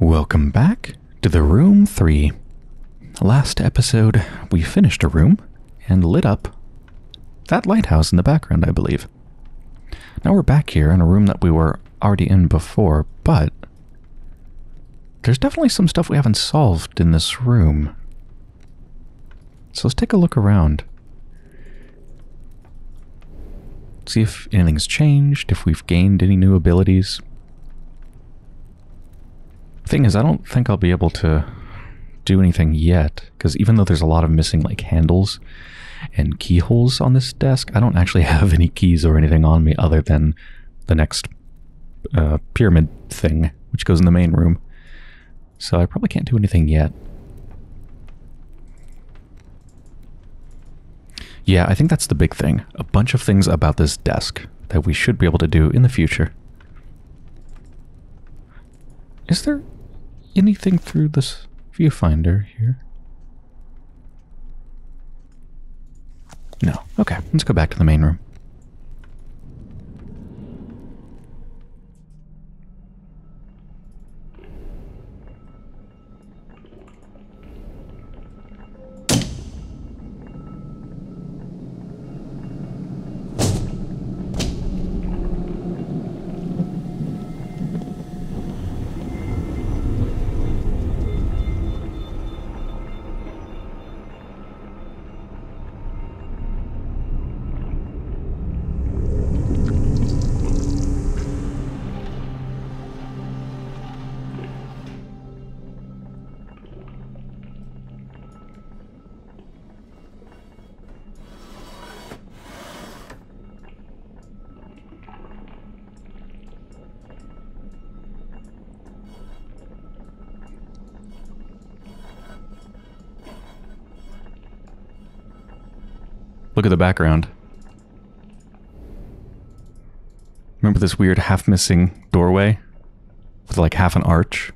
Welcome back to the Room 3. Last episode, we finished a room and lit up that lighthouse in the background, I believe. Now we're back here in a room that we were already in before, but there's definitely some stuff we haven't solved in this room. So let's take a look around. See if anything's changed, if we've gained any new abilities. Thing is, I don't think I'll be able to do anything yet, because even though there's a lot of missing like handles and keyholes on this desk, I don't actually have any keys or anything on me other than the next uh, pyramid thing, which goes in the main room. So I probably can't do anything yet. Yeah, I think that's the big thing. A bunch of things about this desk that we should be able to do in the future. Is there anything through this viewfinder here? No. Okay, let's go back to the main room. Look at the background. Remember this weird half missing doorway with like half an arch?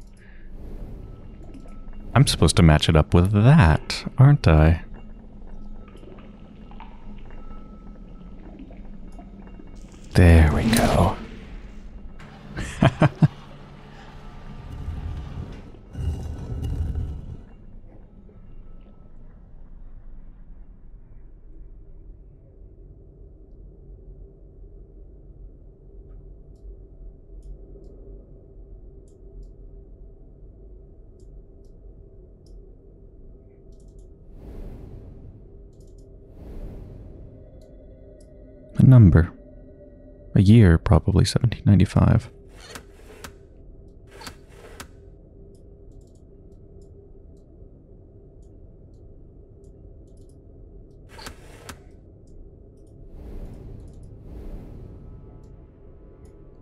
I'm supposed to match it up with that, aren't I? There we go. Year, probably 1795.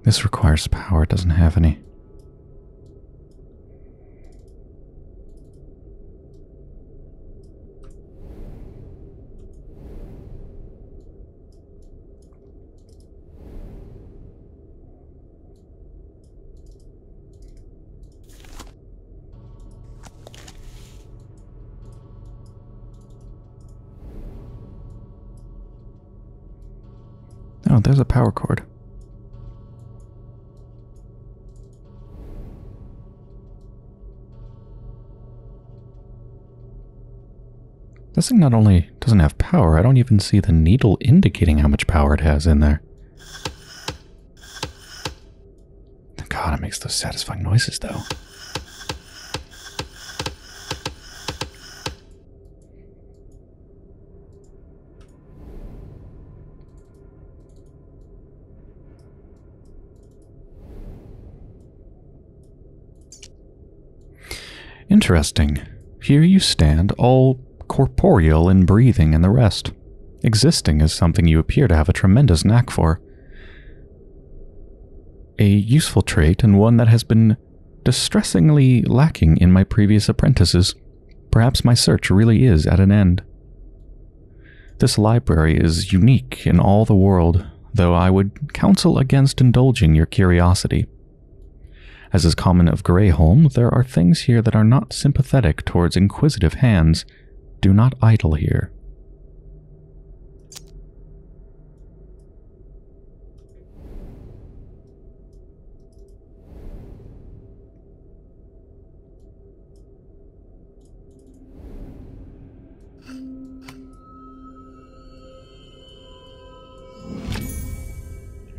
This requires power, it doesn't have any. Not only doesn't have power, I don't even see the needle indicating how much power it has in there. God, it makes those satisfying noises, though. Interesting. Here you stand, all corporeal in breathing and the rest. Existing is something you appear to have a tremendous knack for. A useful trait and one that has been distressingly lacking in my previous apprentices. Perhaps my search really is at an end. This library is unique in all the world, though I would counsel against indulging your curiosity. As is common of Greyholm, there are things here that are not sympathetic towards inquisitive hands. Do not idle here.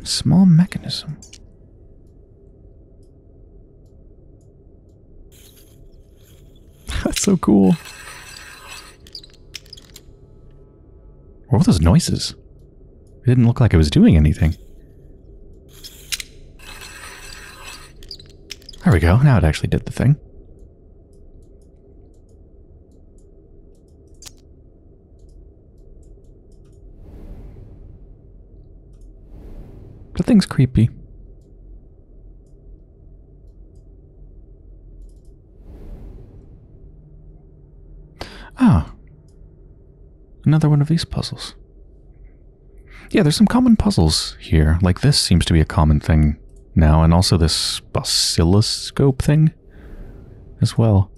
Small mechanism. That's so cool. What were those noises? It didn't look like it was doing anything. There we go. Now it actually did the thing. The thing's creepy. Ah. Another one of these puzzles. Yeah, there's some common puzzles here. Like this seems to be a common thing now, and also this oscilloscope thing as well.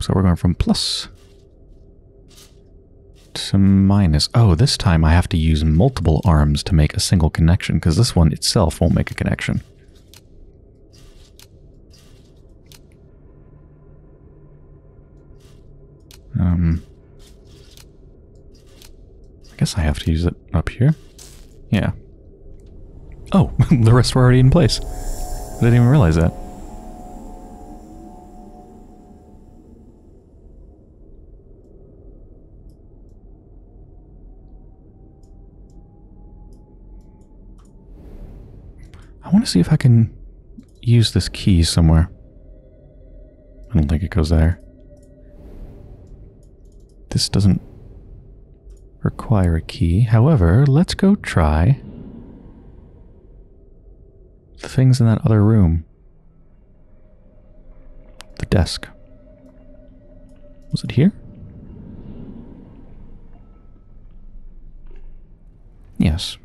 So we're going from plus to minus. Oh, this time I have to use multiple arms to make a single connection, because this one itself won't make a connection. Um, I guess I have to use it up here. Yeah. Oh, the rest were already in place. I didn't even realize that. I want to see if I can use this key somewhere. I don't think it goes there. This doesn't require a key. However, let's go try the things in that other room. The desk. Was it here? Yes.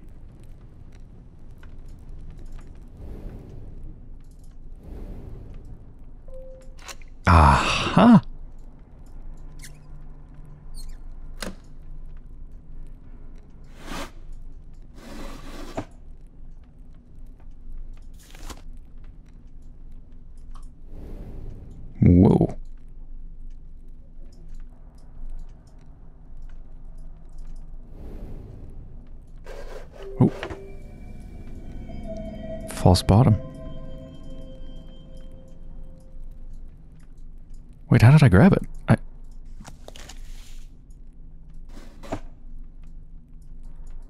Aha! Whoa. Oh. False bottom. Wait, how did I grab it? I...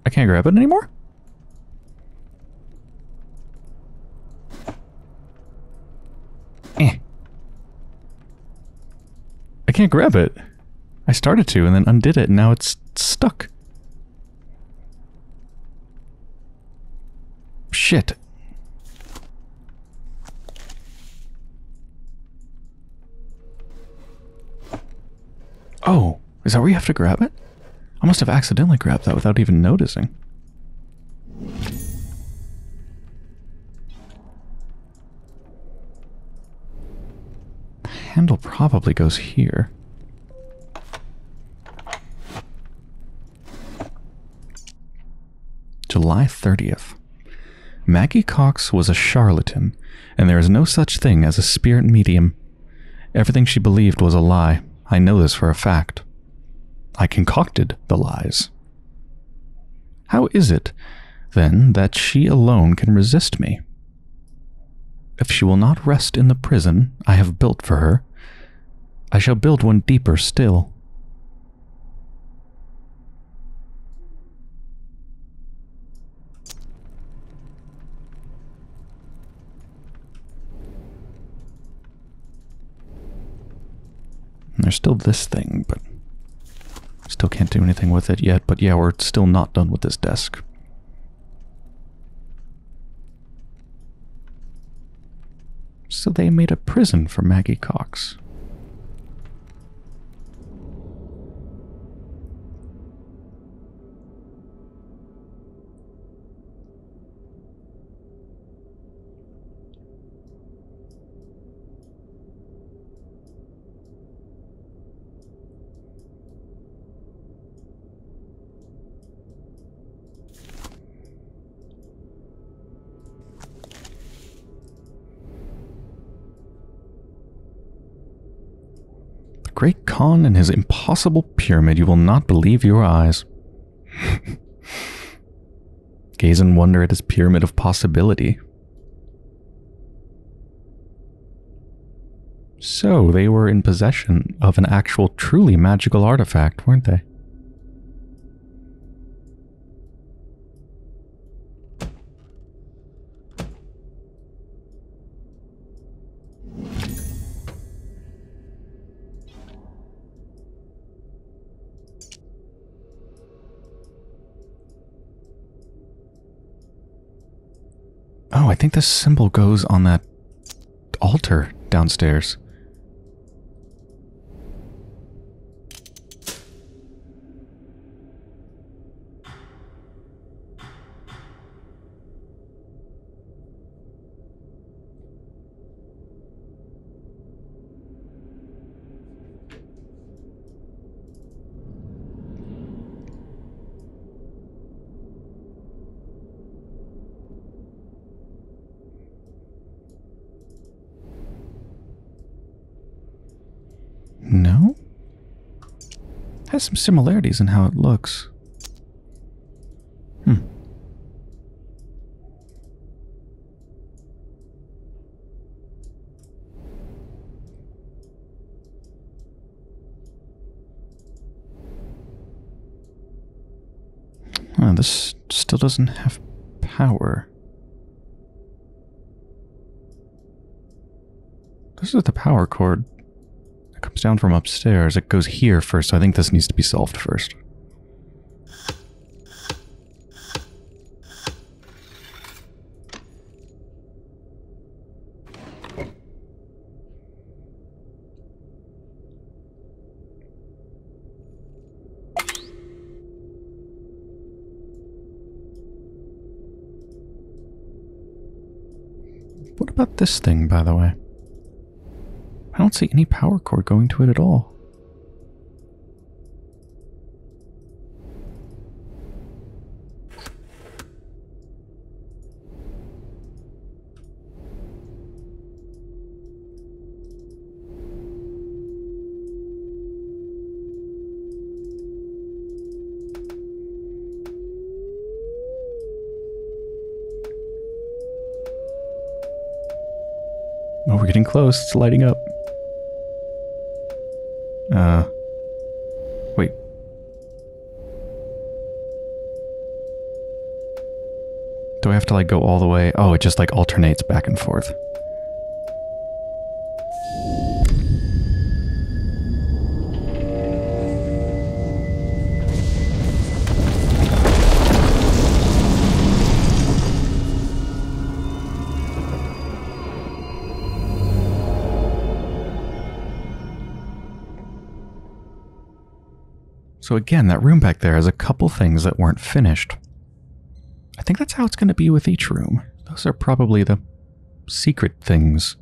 I can't grab it anymore? Eh. I can't grab it. I started to and then undid it and now it's stuck. Shit. Oh, is that where you have to grab it? I must have accidentally grabbed that without even noticing. The handle probably goes here. July 30th. Maggie Cox was a charlatan, and there is no such thing as a spirit medium. Everything she believed was a lie. I know this for a fact. I concocted the lies. How is it, then, that she alone can resist me? If she will not rest in the prison I have built for her, I shall build one deeper still. There's still this thing, but still can't do anything with it yet. But yeah, we're still not done with this desk. So they made a prison for Maggie Cox. Khan and his impossible pyramid, you will not believe your eyes. Gaze in wonder at his pyramid of possibility. So, they were in possession of an actual, truly magical artifact, weren't they? Think this symbol goes on that altar downstairs. Some similarities in how it looks. Hmm. Oh, this still doesn't have power. This is the power cord. Comes down from upstairs. It goes here first, so I think this needs to be solved first. What about this thing, by the way? Don't see any power cord going to it at all. Oh, we're getting close. It's lighting up. Uh. Wait. Do I have to like go all the way? Oh, it just like alternates back and forth. So again, that room back there has a couple things that weren't finished. I think that's how it's going to be with each room. Those are probably the secret things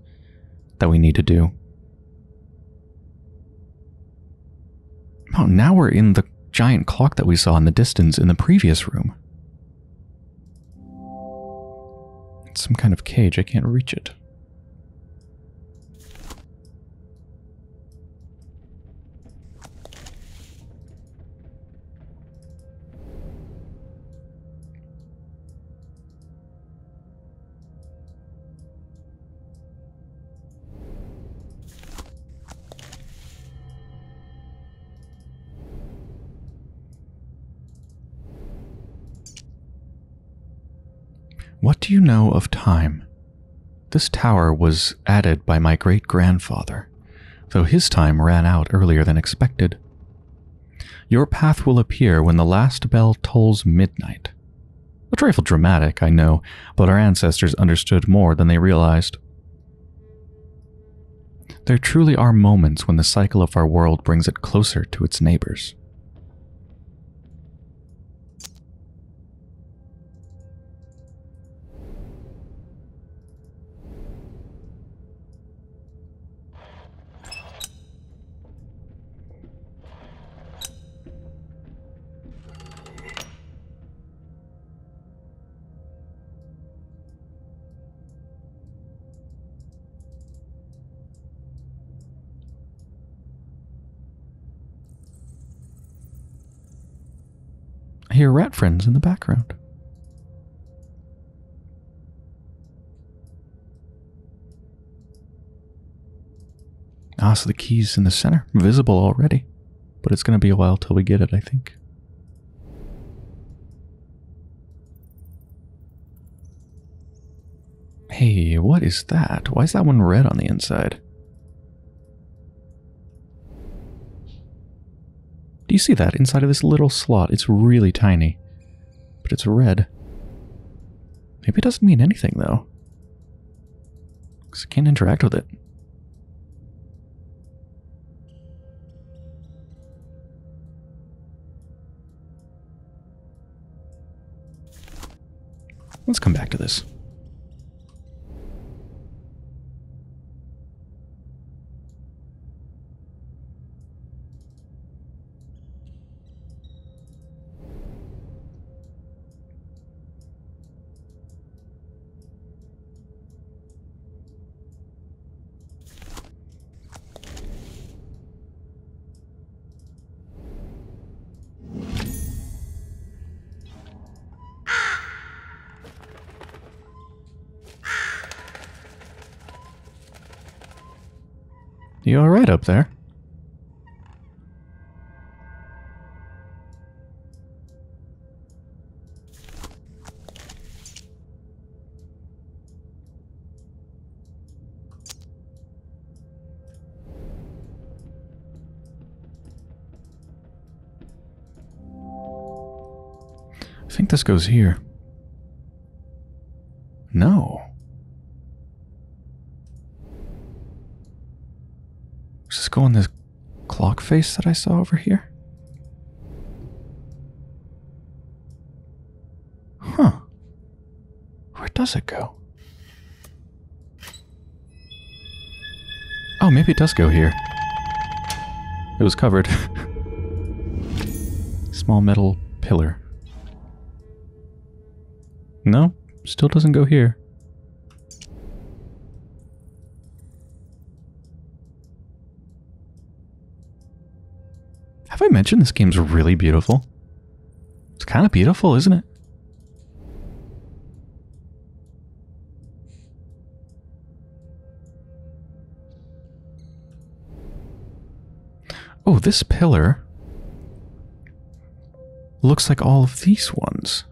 that we need to do. Oh, now we're in the giant clock that we saw in the distance in the previous room. It's some kind of cage. I can't reach it. What do you know of time? This tower was added by my great grandfather, though his time ran out earlier than expected. Your path will appear when the last bell tolls midnight. A trifle dramatic, I know, but our ancestors understood more than they realized. There truly are moments when the cycle of our world brings it closer to its neighbors. Hear rat friends in the background. Ah, so the key's in the center, visible already. But it's going to be a while till we get it, I think. Hey, what is that? Why is that one red on the inside? You see that inside of this little slot? It's really tiny, but it's red. Maybe it doesn't mean anything though. Because I can't interact with it. Let's come back to this. Up there? I think this goes here. Face that I saw over here? Huh. Where does it go? Oh, maybe it does go here. It was covered. Small metal pillar. No, still doesn't go here. Mentioned this game's really beautiful? It's kind of beautiful, isn't it? Oh, this pillar looks like all of these ones.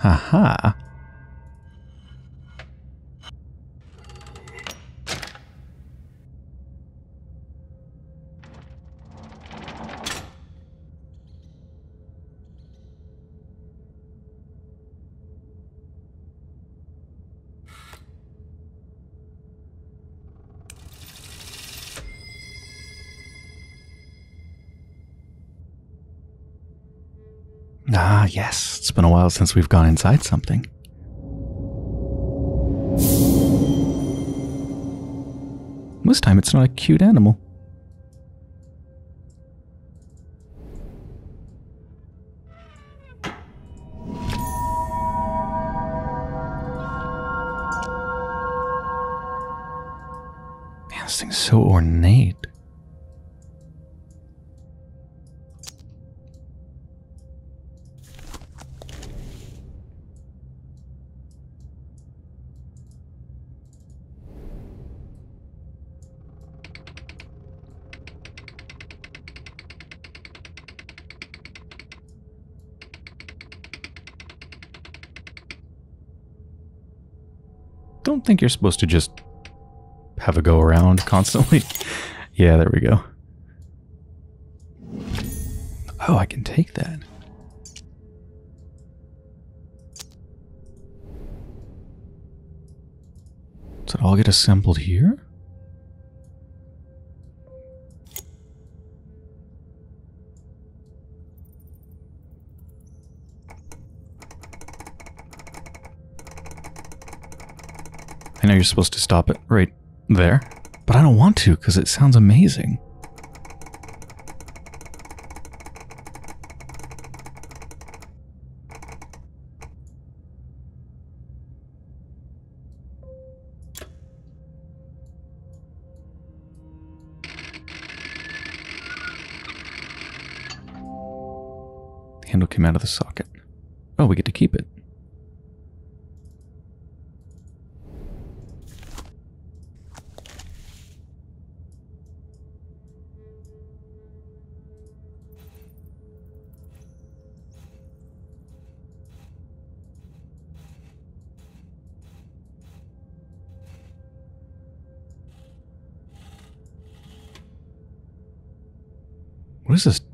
Haha. Ah, It's been a while since we've gone inside something. This time it's not a cute animal. Man, this thing's so ornate. Think you're supposed to just have a go around constantly. yeah, there we go. Oh, I can take that. Does it all get assembled here? I know you're supposed to stop it right there, but I don't want to because it sounds amazing. The handle came out of the socket. Oh, we get to keep it.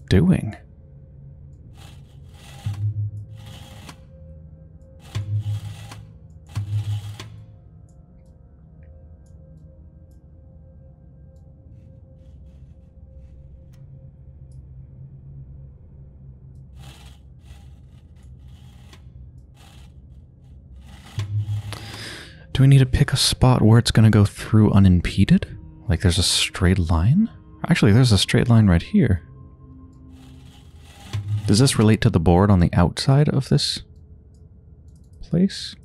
Doing? Do we need to pick a spot where it's going to go through unimpeded? Like there's a straight line? Actually, there's a straight line right here. Does this relate to the board on the outside of this place?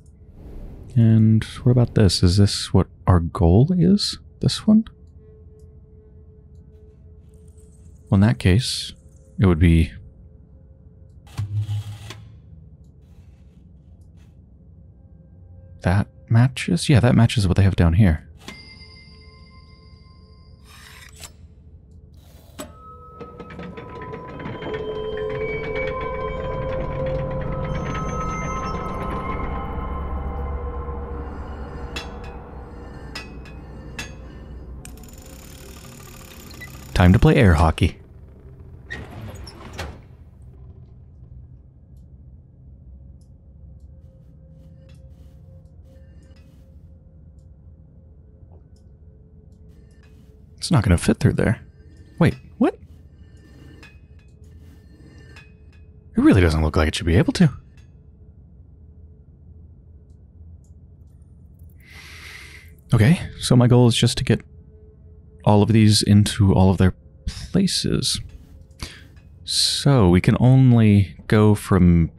And what about this? Is this what our goal is? This one? Well, in that case, it would be... That matches? Yeah, that matches what they have down here. Time to play air hockey. It's not going to fit through there. Wait, what? It really doesn't look like it should be able to. Okay, so my goal is just to get all of these into all of their places. So we can only go from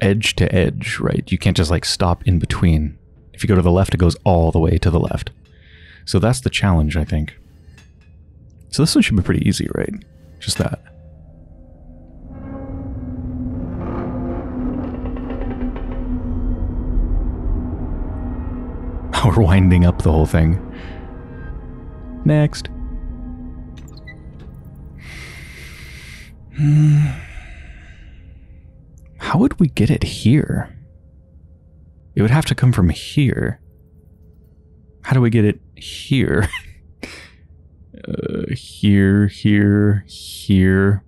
edge to edge, right? You can't just like stop in between. If you go to the left, it goes all the way to the left. So that's the challenge, I think. So this one should be pretty easy, right? Just that. We're winding up the whole thing. Next. Hmm. How would we get it here? It would have to come from here. How do we get it here? uh, here, here, here,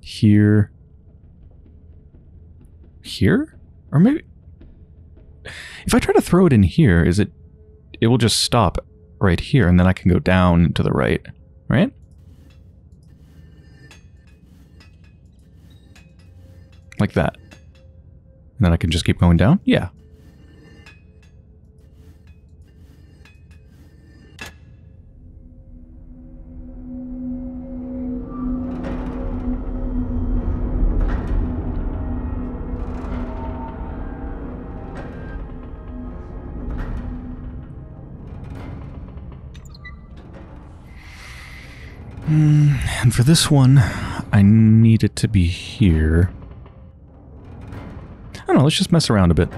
here, here? Or maybe... If I try to throw it in here, is it... It will just stop right here, and then I can go down to the right, right? Like that. And then I can just keep going down? Yeah. And for this one, I need it to be here. I don't know, let's just mess around a bit.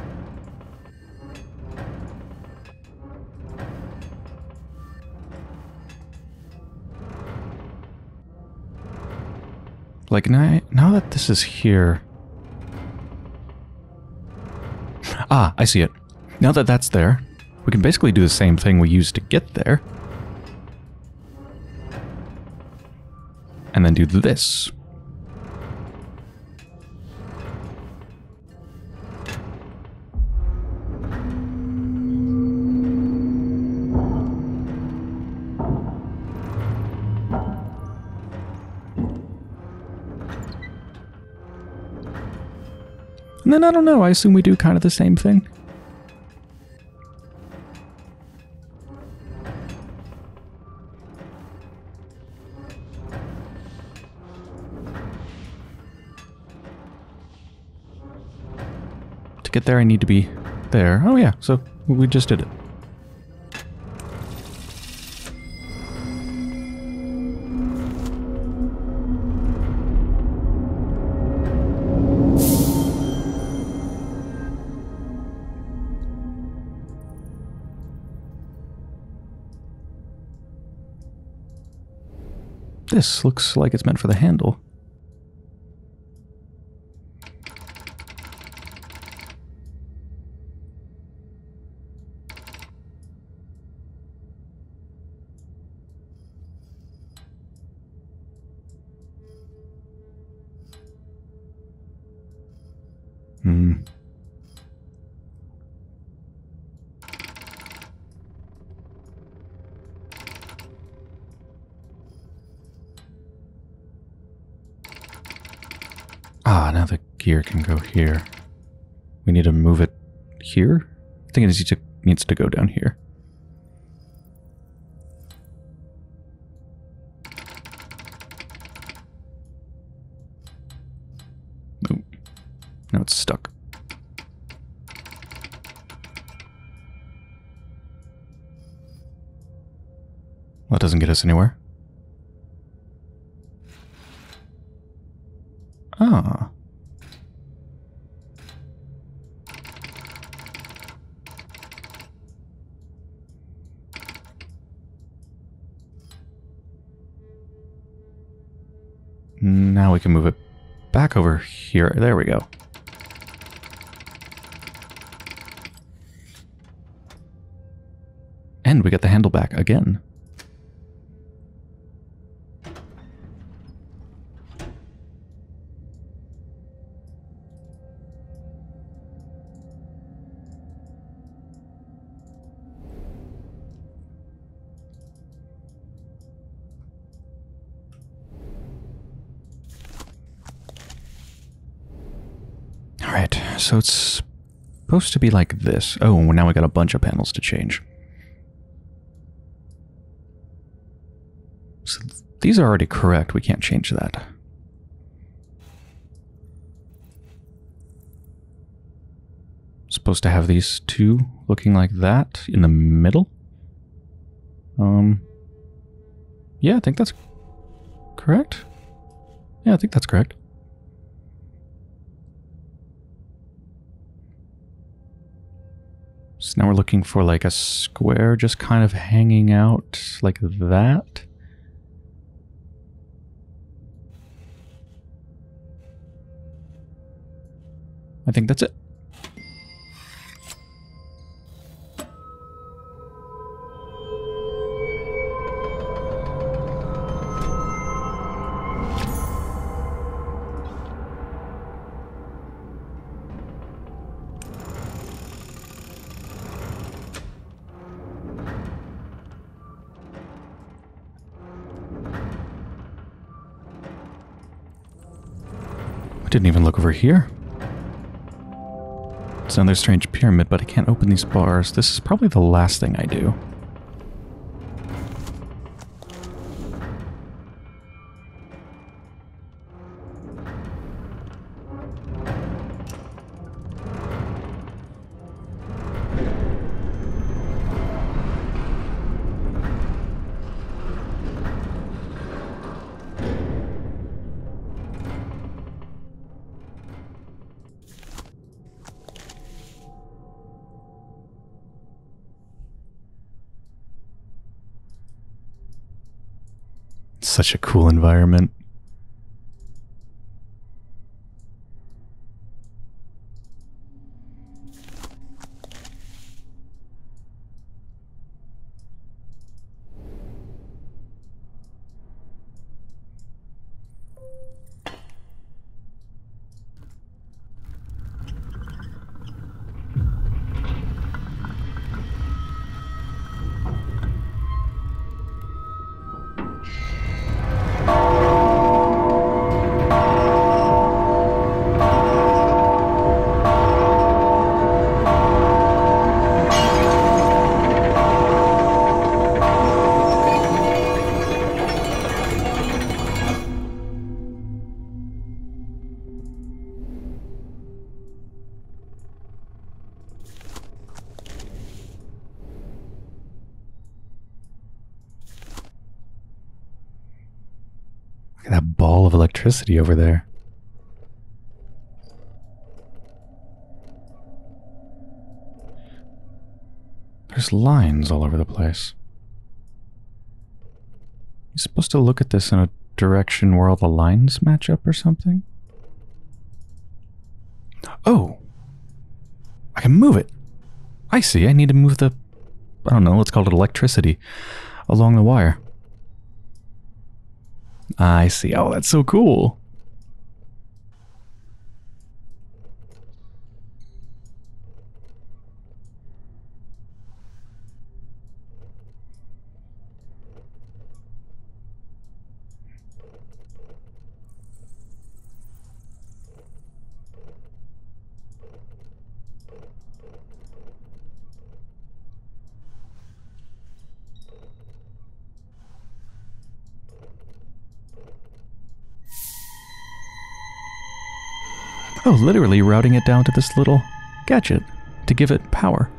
Like, now, now that this is here... Ah, I see it. Now that that's there, we can basically do the same thing we used to get there. And then do this. And then I don't know, I assume we do kind of the same thing. get there, I need to be there. Oh yeah, so we just did it. This looks like it's meant for the handle. Gear can go here. We need to move it here? I think it needs to, needs to go down here. Nope. Now it's stuck. Well, that doesn't get us anywhere. Ah. Now we can move it back over here. There we go. And we get the handle back again. So it's supposed to be like this. Oh, now we got a bunch of panels to change. So these are already correct. We can't change that. Supposed to have these two looking like that in the middle. Um, yeah, I think that's correct. Yeah, I think that's correct. So now we're looking for like a square just kind of hanging out like that. I think that's it. Didn't even look over here. It's another strange pyramid, but I can't open these bars. This is probably the last thing I do. Such a cool environment. Electricity over there. There's lines all over the place. You're supposed to look at this in a direction where all the lines match up or something? Oh! I can move it! I see, I need to move the... I don't know, let's call it electricity along the wire. I see. Oh, that's so cool. Literally routing it down to this little gadget to give it power.